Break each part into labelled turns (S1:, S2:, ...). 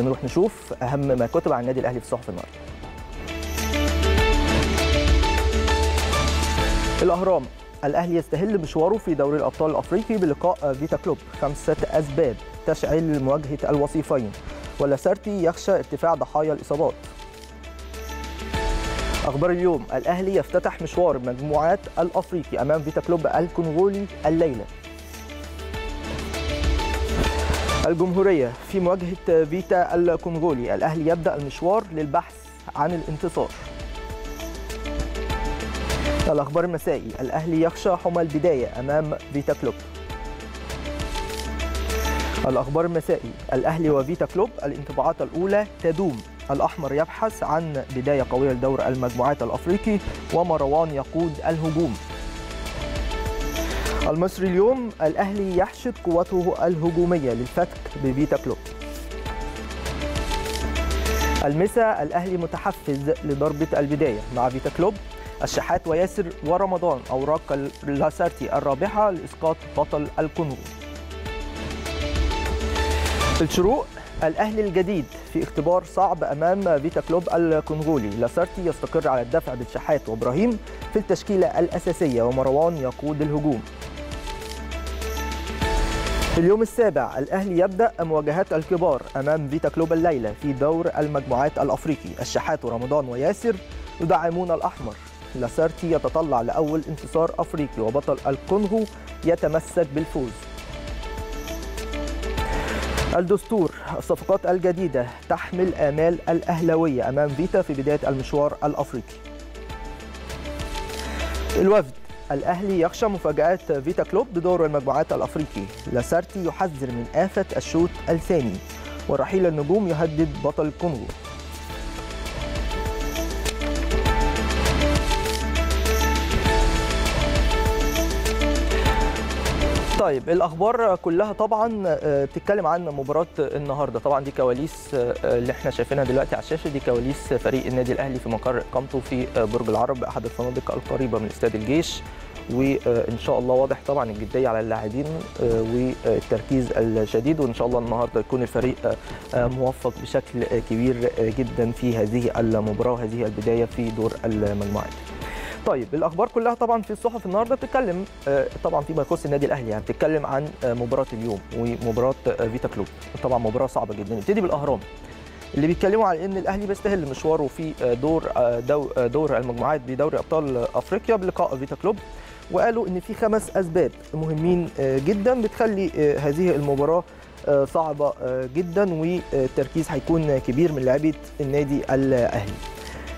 S1: نروح نشوف أهم ما كتب عن النادي الأهلي في الصحف النهارده الأهرام. الأهلي يستهل مشواره في دوري الأبطال الأفريقي بلقاء فيتا كلوب. خمسة أسباب تشعل مواجهة الوصيفين. ولاسارتي يخشى ارتفاع ضحايا الإصابات. أخبار اليوم. الأهلي يفتتح مشوار مجموعات الأفريقي أمام فيتا كلوب الكونغولي الليلة. الجمهورية في مواجهة فيتا الكونغولي. الأهلي يبدأ المشوار للبحث عن الانتصار. الأخبار المسائي. الأهلي يخشى حمى البداية أمام فيتا كلوب. الأخبار المسائي. الأهلي وفيتا كلوب الانطباعات الأولى تدوم. الأحمر يبحث عن بداية قوية لدور المجموعات الأفريقي ومروان يقود الهجوم. المصري اليوم الأهلي يحشد قوته الهجومية للفتك بفيتا كلوب. المسا الأهلي متحفز لضربة البداية مع فيتا كلوب. الشحات وياسر ورمضان أوراق لاسارتي الرابحة لإسقاط بطل الكونغو. الشروق الأهلي الجديد في اختبار صعب أمام فيتا كلوب الكونغولي. لاسارتي يستقر على الدفع بالشحات وإبراهيم في التشكيلة الأساسية ومروان يقود الهجوم. اليوم السابع الأهلي يبدأ مواجهات الكبار أمام فيتا كلوب الليلة في دور المجموعات الأفريقي. الشحات ورمضان وياسر يدعمون الأحمر. لاسارتي يتطلع لأول انتصار أفريقي وبطل الكونغو يتمسك بالفوز. الدستور الصفقات الجديدة تحمل آمال الأهلوية أمام فيتا في بداية المشوار الأفريقي. الوفد الأهلي يخشى مفاجآت فيتا كلوب بدور المجموعات الأفريقي. لاسارتي يحذر من آفة الشوط الثاني ورحيل النجوم يهدد بطل الكونغو. طيب الأخبار كلها طبعا بتتكلم عن مباراة النهارده. طبعا دي كواليس اللي إحنا شايفينها دلوقتي على الشاشة. دي كواليس فريق النادي الأهلي في مقر إقامته في برج العرب أحد الفنادق القريبة من استاد الجيش. وان شاء الله واضح طبعا الجدية على اللاعبين والتركيز الشديد. وإن شاء الله النهارده يكون الفريق موفق بشكل كبير جدا في هذه المباراة وهذه البداية في دور المجموعات. طيب الأخبار كلها طبعا في الصحف النهارده بتتكلم طبعا فيما يخص النادي الأهلي يعني بتتكلم عن مباراة اليوم ومباراة فيتا كلوب. طبعا مباراة صعبة جدا. نبتدي بالأهرام. اللي بيتكلموا على إن الأهلي بيستهل مشواره في دور دور المجموعات بدوري أبطال أفريقيا بلقاء فيتا كلوب. وقالوا إن في خمس أسباب مهمين جدا بتخلي هذه المباراة صعبة جدا والتركيز هيكون كبير من لاعبي النادي الأهلي.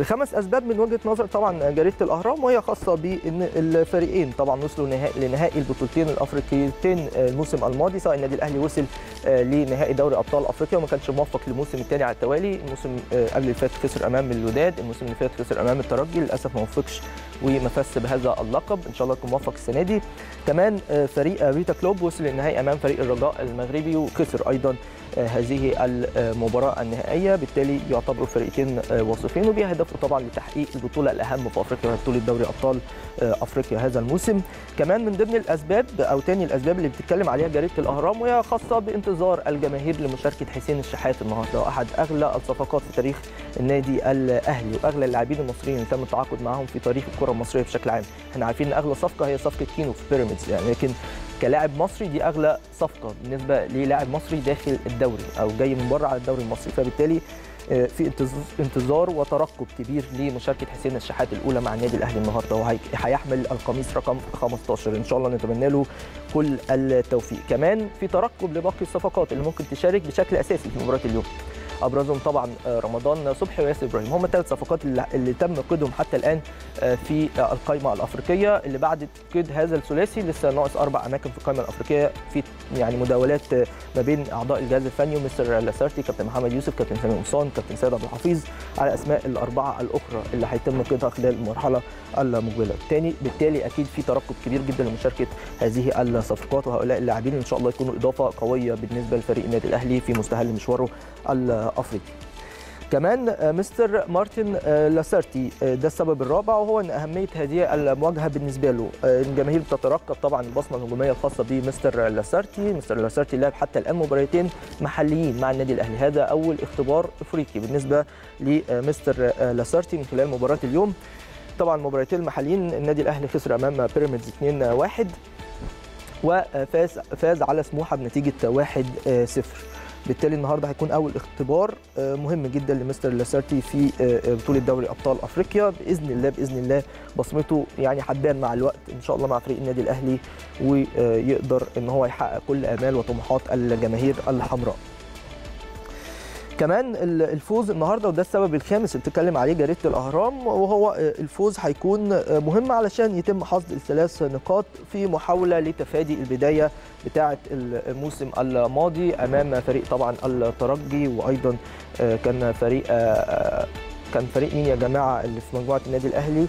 S1: الخمس أسباب من وجهة نظر طبعا جريدة الأهرام وهي خاصة بإن الفريقين طبعا وصلوا نهائي لنهائي البطولتين الأفريقيتين الموسم الماضي سواء النادي الأهلي وصل لنهائي دوري أبطال أفريقيا وما كانش موفق للموسم الثاني على التوالي. الموسم قبل اللي فات خسر أمام الوداد الموسم اللي فات خسر أمام الترجي للأسف ما وفقش وما فاز بهذا اللقب. إن شاء الله يكون موفق السنة دي. كمان فريق فيتا كلوب وصل للنهائي أمام فريق الرجاء المغربي وخسر أيضا هذه المباراة النهائية. بالتالي يعتبروا فريقين واصفين وبيهدفوا طبعا لتحقيق البطوله الأهم في أفريقيا بطولة دوري أبطال أفريقيا هذا الموسم. كمان من ضمن الأسباب أو تاني الأسباب اللي بتتكلم عليها جريدة الأهرام وهي خاصة بانتظار الجماهير لمشاركة حسين الشحات النهارده وأحد أغلى الصفقات في تاريخ النادي الأهلي وأغلى اللاعبين المصريين اللي تم التعاقد معاهم في تاريخ الكرة المصرية بشكل عام. إحنا عارفين إن أغلى صفقة هي صفقة كينو في بيراميدز يعني لكن كلاعب مصري دي أغلى صفقة بالنسبة للاعب مصري داخل الدوري أو جاي من بره على الدوري المصري. فبالتالي في انتظار وترقب كبير لمشاركة حسين الشحات الأولى مع النادي الأهلي النهارده وهيحمل القميص رقم 15 إن شاء الله نتمنى له كل التوفيق. كمان في ترقب لباقي الصفقات اللي ممكن تشارك بشكل أساسي في مباراة اليوم. أبرزهم طبعا رمضان صبحي وياسر إبراهيم. هم الثلاث صفقات اللي تم قيدهم حتى الآن في القائمه الأفريقية. اللي بعد قيد هذا الثلاثي لسه ناقص أربع أماكن في القائمه الأفريقية. في يعني مداولات ما بين أعضاء الجهاز الفني ومستر لاسارتي كابتن محمد يوسف كابتن سامي قمصان كابتن سيد عبد الحفيظ على أسماء الأربعة الأخرى اللي هيتم قيدها خلال المرحلة المقبلة. بالتالي بالتالي أكيد في ترقب كبير جدا لمشاركة هذه الصفقات وهؤلاء اللاعبين إن شاء الله يكونوا إضافة قوية بالنسبة لفريق النادي الأهلي في مستهل مشواره الافريقي كمان مستر مارتن لاسارتي ده السبب الرابع وهو إن أهمية هذه المواجهة بالنسبة له. الجماهير بتترقب طبعا البصمة الهجومية الخاصة بمستر لاسارتي مستر لاسارتي لعب حتى الآن مباراتين محليين مع النادي الأهلي. هذا أول اختبار أفريقي بالنسبة لمستر لاسارتي من خلال مباراة اليوم. طبعا مباراتين المحليين النادي الأهلي خسر أمام بيراميدز 2-1 وفاز فاز على سموحة بنتيجة 1-0 بالتالي النهارده هيكون أول اختبار مهم جدا لمستر لاسارتي في بطولة دوري أبطال أفريقيا بإذن الله بإذن الله بصمته يعني هتبان مع الوقت إن شاء الله مع فريق النادي الأهلي ويقدر إن هو يحقق كل آمال وطموحات الجماهير الحمراء. كمان الفوز النهارده وده السبب الخامس اللي بتتكلم عليه جريدة الأهرام وهو الفوز هيكون مهم علشان يتم حصد الثلاث نقاط في محاولة لتفادي البداية بتاعه الموسم الماضي أمام فريق طبعا الترجي وأيضا كان فريق كان فريق مين يا جماعة اللي في مجموعة النادي الأهلي؟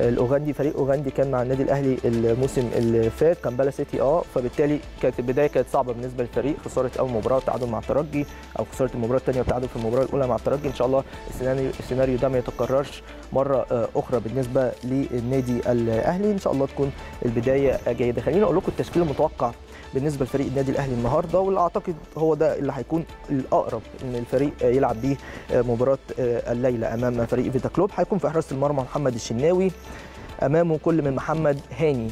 S1: الأوغندي فريق أوغندي كان مع النادي الأهلي الموسم اللي فات كان بالا سيتي آه فبالتالي كانت البداية كانت صعبة بالنسبة للفريق خسارة أول مباراة وتعادل مع الترجي أو خسارة المباراة الثانية وتعادل في المباراة الأولى مع الترجي إن شاء الله السيناريو السيناريو ده ما يتكررش مرة أخرى بالنسبة للنادي الأهلي. إن شاء الله تكون البداية جيدة. خليني أقول لكم التشكيل المتوقع بالنسبة لفريق النادي الأهلي النهارده واللي اعتقد هو ده اللي هيكون الأقرب إن الفريق يلعب بيه مباراة الليلة أمام فريق فيتا كلوب. هيكون في حراسة المرمى محمد الشناوي أمامه كل من محمد هاني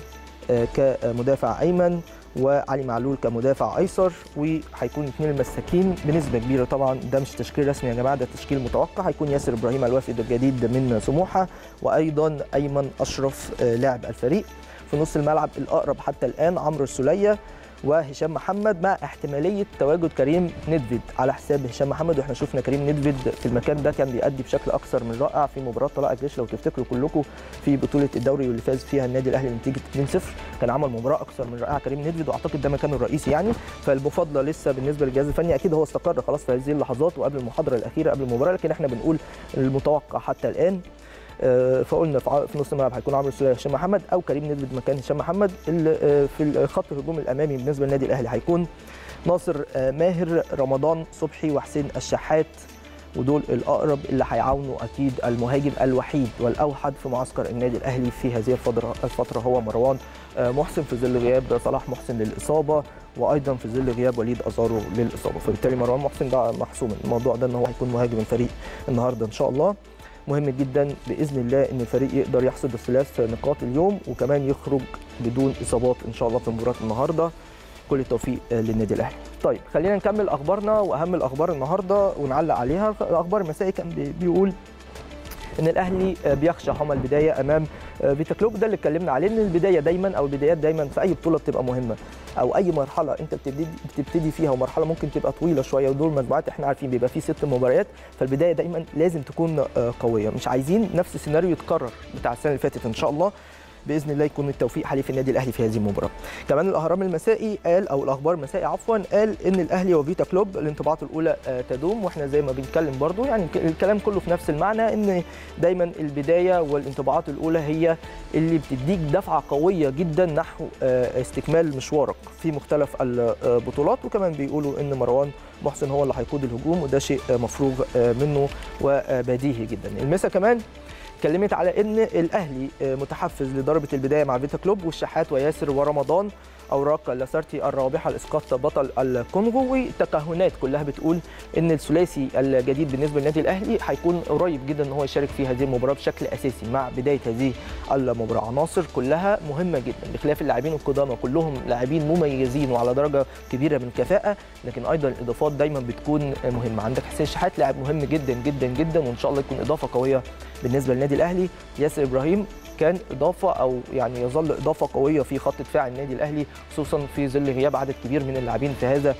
S1: كمدافع أيمن وعلي معلول كمدافع أيسر وهيكون اثنين المساكين بنسبة كبيرة طبعا. ده مش تشكيل رسمي يا جماعة ده تشكيل متوقع. هيكون ياسر إبراهيم الوافد الجديد من سموحة وأيضا أيمن أشرف لاعب الفريق. في نص الملعب الأقرب حتى الآن عمرو السولية. وهشام محمد مع احتمالية تواجد كريم ندفيد على حساب هشام محمد وإحنا شفنا كريم ندفيد في المكان ده كان بيأدي بشكل أكثر من رائع في مباراة طلائع الجيش. لو تفتكروا كلكم في بطولة الدوري واللي فاز فيها النادي الأهلي بنتيجه 2-0 كان عمل مباراة أكثر من رائعة كريم ندفيد وأعتقد ده مكانه الرئيسي يعني. فالمفاضلة لسه بالنسبة للجهاز الفني أكيد هو استقر خلاص في هذه اللحظات وقبل المحاضرة الأخيرة قبل المباراة لكن إحنا بنقول المتوقع حتى الآن فقلنا في نص الملعب هيكون عمرو السوليه هشام محمد أو كريم ندفد مكان هشام محمد في خط الهجوم الأمامي بالنسبة للنادي الأهلي هيكون ناصر ماهر رمضان صبحي وحسين الشحات ودول الأقرب اللي هيعاونوا أكيد المهاجم الوحيد والأوحد في معسكر النادي الأهلي في هذه الفترة الفترة هو مروان محسن في ظل غياب صلاح محسن للإصابة وأيضا في ظل غياب وليد أزارو للإصابة. فبالتالي مروان محسن ده محسوم. الموضوع ده إن هو هيكون مهاجم الفريق النهارده إن شاء الله. مهم جدا بإذن الله إن الفريق يقدر يحصد الثلاث نقاط اليوم وكمان يخرج بدون إصابات إن شاء الله في مباراة النهارده كل التوفيق للنادي الأهلي. طيب خلينا نكمل أخبارنا وأهم الأخبار النهارده ونعلق عليها الاخبار المسائي كان بيقول إن الأهلي بيخشى حمى البداية أمام فيتا كلوب. ده اللي اتكلمنا عليه إن البداية دايما أو البدايات دايما في أي بطولة بتبقى مهمة أو أي مرحلة أنت بتبتدي بتبتدي فيها ومرحلة ممكن تبقى طويلة شوية ودول مجموعات إحنا عارفين بيبقى فيه ست مباريات فالبداية دايما لازم تكون قوية. مش عايزين نفس السيناريو يتكرر بتاع السنة اللي فاتت إن شاء الله. بإذن الله يكون التوفيق حليف النادي الأهلي في هذه المباراة. كمان الأهرام المسائي قال أو الأخبار المسائي عفوا قال إن الأهلي وفيتا كلوب الانطباعات الأولى تدوم وإحنا زي ما بنتكلم برضو يعني الكلام كله في نفس المعنى إن دايما البداية والانطباعات الأولى هي اللي بتديك دفعة قوية جدا نحو استكمال مشوارك في مختلف البطولات وكمان بيقولوا إن مروان محسن هو اللي هيقود الهجوم وده شيء مفروغ منه وبديهي جدا. المسا كمان اتكلمت على إن الأهلي متحفز لضربة البداية مع فيتا كلوب والشحات وياسر ورمضان أوراق لاسارتي الرابحة لإسقاط بطل الكونغو والتكهنات كلها بتقول إن الثلاثي الجديد بالنسبة للنادي الأهلي هيكون قريب جدا إن هو يشارك في هذه المباراة بشكل أساسي مع بداية هذه المباراة. عناصر كلها مهمة جدا بخلاف اللاعبين القدامى كلهم لاعبين مميزين وعلى درجة كبيرة من الكفاءه لكن أيضا الإضافات دايما بتكون مهمة. عندك حسين شحات لاعب مهم جدا جدا جدا وإن شاء الله يكون إضافة قوية بالنسبة للنادي الأهلي ياسر إبراهيم كان إضافة أو يعني يظل إضافة قوية في خط دفاع النادي الأهلي خصوصا في ظل غياب عدد كبير من اللاعبين في هذا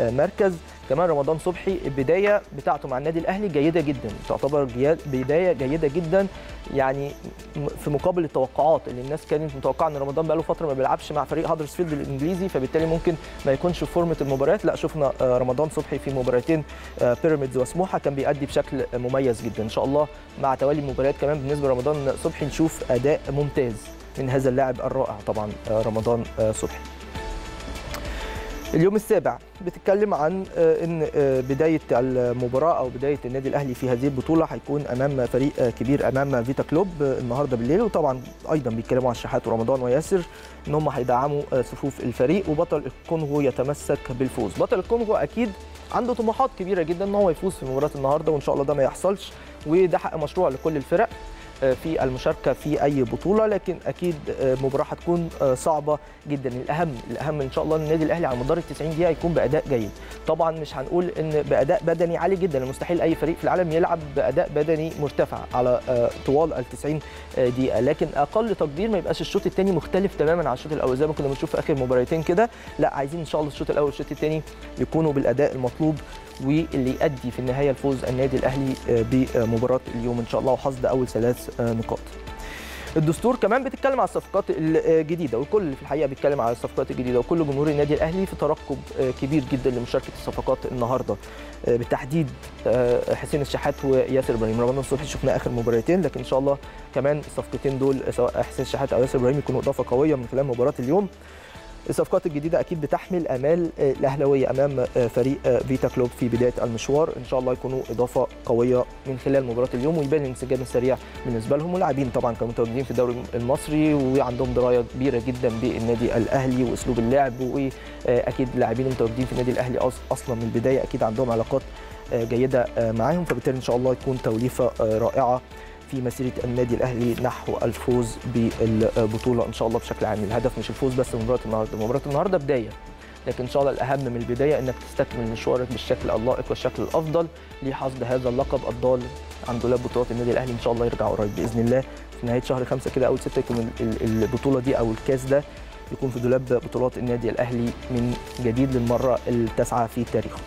S1: المركز. كمان رمضان صبحي البداية بتاعته مع النادي الأهلي جيدة جدا تعتبر بداية جيدة جدا يعني في مقابل التوقعات اللي الناس كانت متوقعة إن رمضان بقاله فترة ما بيلعبش مع فريق هادرسفيلد الإنجليزي فبالتالي ممكن ما يكونش في فورمة المباريات. لا شفنا رمضان صبحي في مباراتين بيراميدز وسموحة كان بيأدي بشكل مميز جدا. إن شاء الله مع توالي المباريات كمان بالنسبة لرمضان صبحي نشوف أداء ممتاز من هذا اللاعب الرائع طبعا رمضان صبحي. اليوم السابع بتتكلم عن إن بداية المباراة أو بداية النادي الأهلي في هذه البطولة هيكون أمام فريق كبير أمام فيتا كلوب النهارده بالليل. وطبعا أيضا بيتكلموا عن الشحات ورمضان وياسر إن هم هيدعموا صفوف الفريق وبطل الكونغو يتمسك بالفوز. بطل الكونغو أكيد عنده طموحات كبيرة جدا إن هو يفوز في مباراة النهارده وإن شاء الله ده ما يحصلش وده حق مشروع لكل الفرق. في المشاركة في أي بطولة لكن أكيد مباراة هتكون صعبة جدا. الأهم الأهم إن شاء الله النادي الأهلي على مدار ال 90 دقيقة يكون بأداء جيد. طبعا مش هنقول إن بأداء بدني عالي جدا مستحيل أي فريق في العالم يلعب بأداء بدني مرتفع على طوال ال 90 دقيقة. لكن أقل تقدير ما يبقاش الشوط الثاني مختلف تماما عن الشوط الأول. زي ما كنا بنشوف في آخر مباراتين كده لا عايزين إن شاء الله الشوط الأول والشوط الثاني يكونوا بالأداء المطلوب واللي يؤدي في النهاية الفوز النادي الأهلي بمباراة اليوم إن شاء الله. وحصد أول ثلاث نقاط. الدستور كمان بتتكلم على الصفقات الجديدة والكل في الحقيقة بيتكلم على الصفقات الجديدة وكل جمهور النادي الأهلي في ترقب كبير جدا لمشاركة الصفقات النهارده. بالتحديد حسين الشحات وياسر إبراهيم. رمضان صبحي شفنا آخر مباراتين لكن إن شاء الله كمان الصفقتين دول سواء حسين الشحات أو ياسر إبراهيم يكونوا إضافة قوية من خلال مباراة اليوم. الصفقات الجديدة أكيد بتحمل آمال الأهلاوية أمام فريق فيتا كلوب في بداية المشوار. إن شاء الله يكونوا إضافة قوية من خلال مباراة اليوم ويبان الانسجام السريع بالنسبة لهم واللاعبين طبعا كانوا متواجدين في الدوري المصري وعندهم دراية كبيرة جدا بالنادي الأهلي وأسلوب اللعب واكيد اللاعبين المتواجدين في النادي الأهلي أصلا من البداية أكيد عندهم علاقات جيدة معاهم. فبالتالي إن شاء الله يكون توليفة رائعة في مسيرة النادي الأهلي نحو الفوز بالبطولة إن شاء الله بشكل عام. الهدف مش الفوز بس مباراة النهارده. مباراة النهارده بداية لكن إن شاء الله الأهم من البداية إنك تستكمل مشوارك بالشكل اللائق والشكل الأفضل لحصد هذا اللقب الضال عن دولاب بطولات النادي الأهلي. إن شاء الله يرجع قريب بإذن الله. في نهاية شهر خمسة كده أول ستة يكون البطولة دي أو الكاس ده يكون في دولاب بطولات النادي الأهلي من جديد للمرة التاسعة في تاريخه.